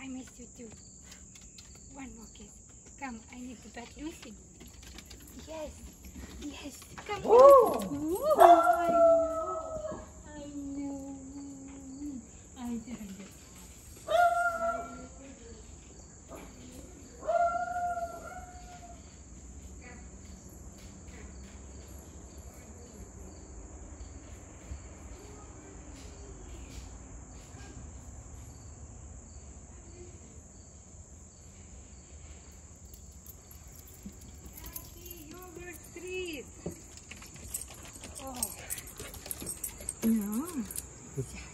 I miss you too. One more kiss. Come, I need to pet Lucy. Yes, yes, come. Ooh. It's